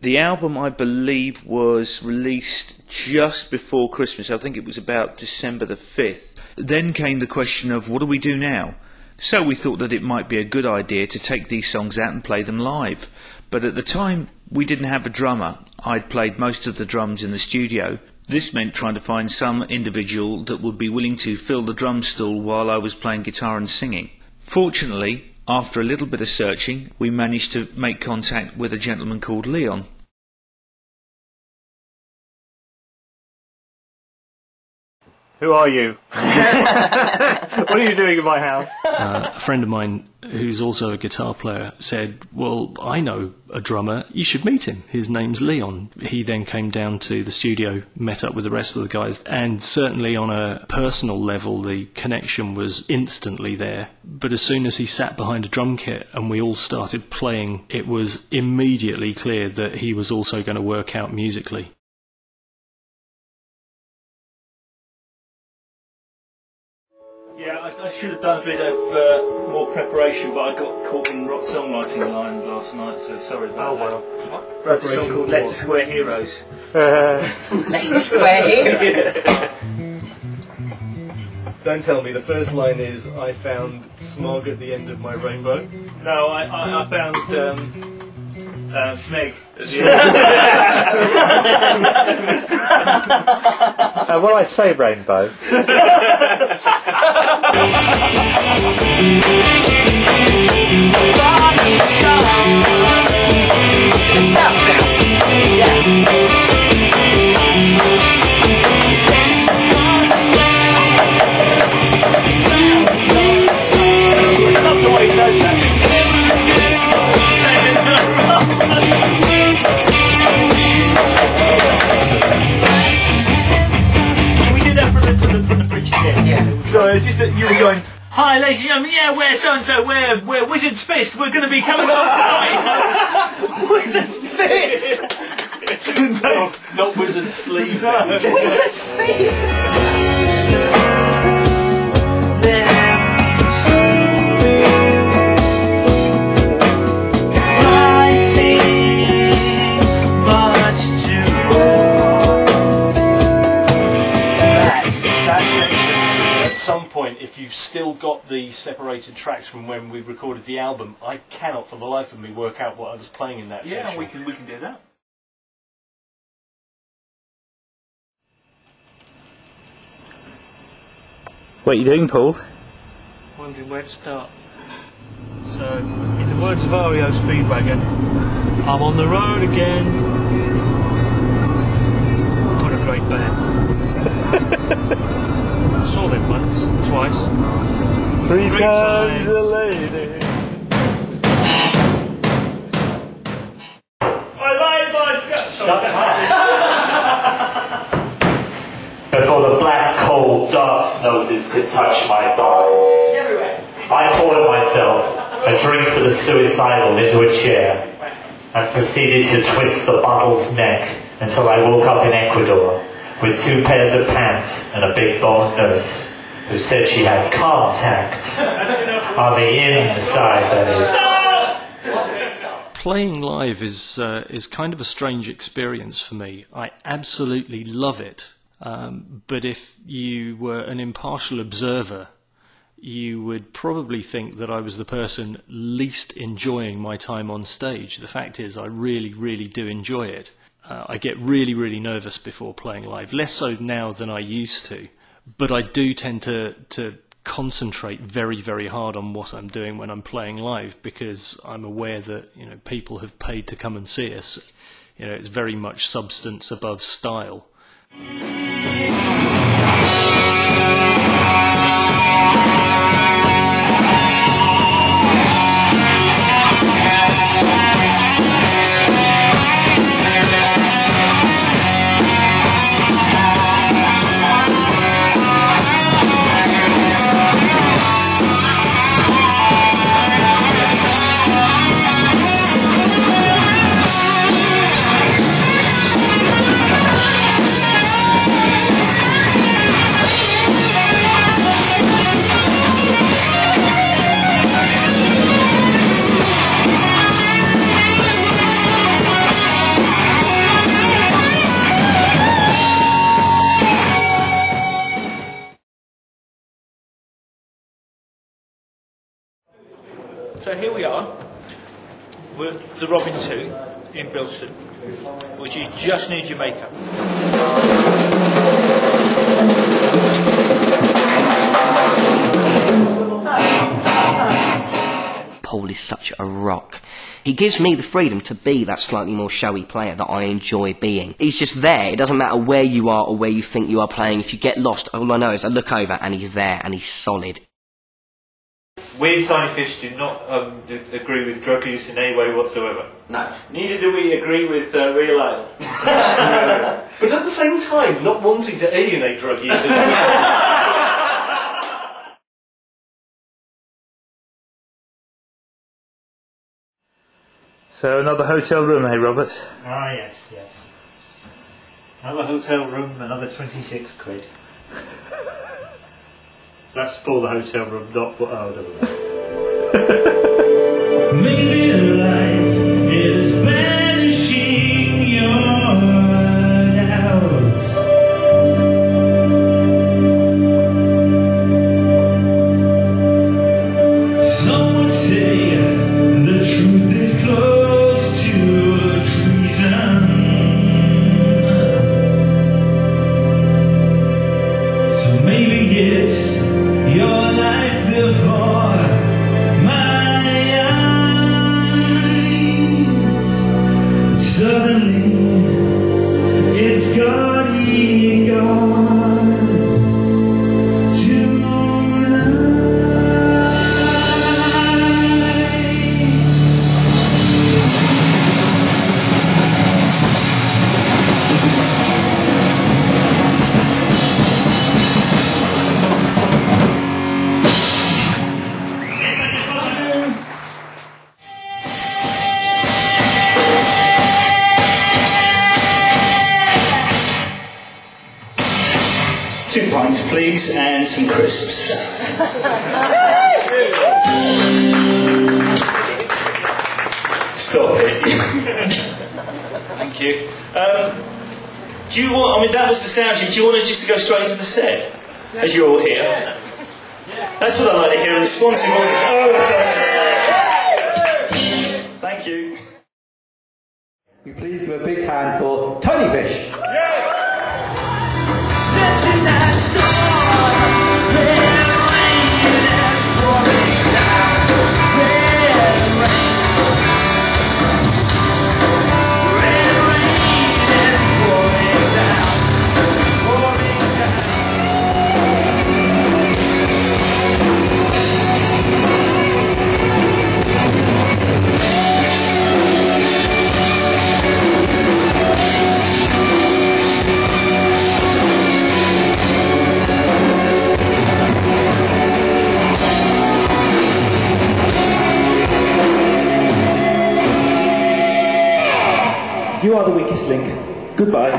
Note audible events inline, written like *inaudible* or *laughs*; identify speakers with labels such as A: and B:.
A: The album, I believe, was released just before Christmas. I think it was about December the 5th. Then came the question of what do we do now? So we thought that it might be a good idea to take these songs out and play them live. But at the time, we didn't have a drummer. I'd played most of the drums in the studio. This meant trying to find some individual that would be willing to fill the drum stool while I was playing guitar and singing. Fortunately, after a little bit of searching, we managed to make contact with a gentleman called Leon.
B: Who are you? *laughs* what are you doing in my house?
C: Uh, a friend of mine who's also a guitar player said, Well, I know a drummer, you should meet him. His name's Leon. He then came down to the studio, met up with the rest of the guys, and certainly on a personal level, the connection was instantly there. But as soon as he sat behind a drum kit and we all started playing, it was immediately clear that he was also going to work out musically.
A: Should have done a bit of uh, more preparation, but I got caught in rock songwriting line last night, so sorry about
B: oh, well.
A: that. What? Preparation a song called Leicester Square Heroes. *laughs*
D: Leicester Square Heroes? *laughs*
B: Don't tell me, the first line is, I found smog at the end of my rainbow.
A: No, I, I, I found um, uh, Smeg. *laughs*
B: uh, well, I say rainbow.
A: So Hi, ladies yeah, we're so and so, we're, we're Wizard's Fist, we're going to be coming on tonight. *laughs* Wizard's Fist! *laughs*
B: no, not Wizard's Sleeve. *laughs*
D: Wizard's Fist!
B: You've still got the separated tracks from when we recorded the album, I cannot for the life of me work out what I was playing in that
A: yeah,
B: section.
A: we can we can do that. What are you doing, Paul?
E: Wondering where to start. So, in the words of REO Speedwagon, I'm on the road again. Band. saw them once, twice.
B: Three, Three times, times a lady.
A: I lied, boys.
B: Shut up. Before the black, cold, dark noses could touch my thighs, I poured myself a drink for the suicidal into a chair and proceeded to twist the bottle's neck until I woke up in Ecuador with two pairs of pants and a big bone nurse who said she had contacts on the inside, that is.
C: Playing live is uh, is kind of a strange experience for me. I absolutely love it, um, but if you were an impartial observer, you would probably think that I was the person least enjoying my time on stage. The fact is, I really, really do enjoy it. Uh, I get really, really nervous before playing live, less so now than I used to. But I do tend to, to concentrate very, very hard on what I'm doing when I'm playing live because I'm aware that you know people have paid to come and see us. You know, it's very much substance above style.
F: The Robin 2 in Bilston, which is just near Jamaica.
G: Paul is such a rock. He gives me the freedom to be that slightly more showy player that I enjoy being. He's just there. It doesn't matter where you are or where you think you are playing. If you get lost, all I know is I look over and he's there and he's solid.
B: We Tinyfish do not um, d- agree with drug use in any way whatsoever.
D: No.
F: Neither do we agree with uh, real ale. *laughs*
D: But at the same time, not wanting to alienate drug users. *laughs*
B: So another hotel room, hey Robert?
A: Ah, yes, yes. Another hotel room, another 26 quid. That's for the hotel room, not what. Oh, never mind.
B: Crisps. Stop it. *laughs* Thank you. Um, do you want, I mean, that was the sound sheet. Do you want us just to go straight into the set? As you're all here? That's what I like to hear, a responsive audience. Oh, okay. Thank you.
H: We please give a big hand for Tony Fish. You Goodbye.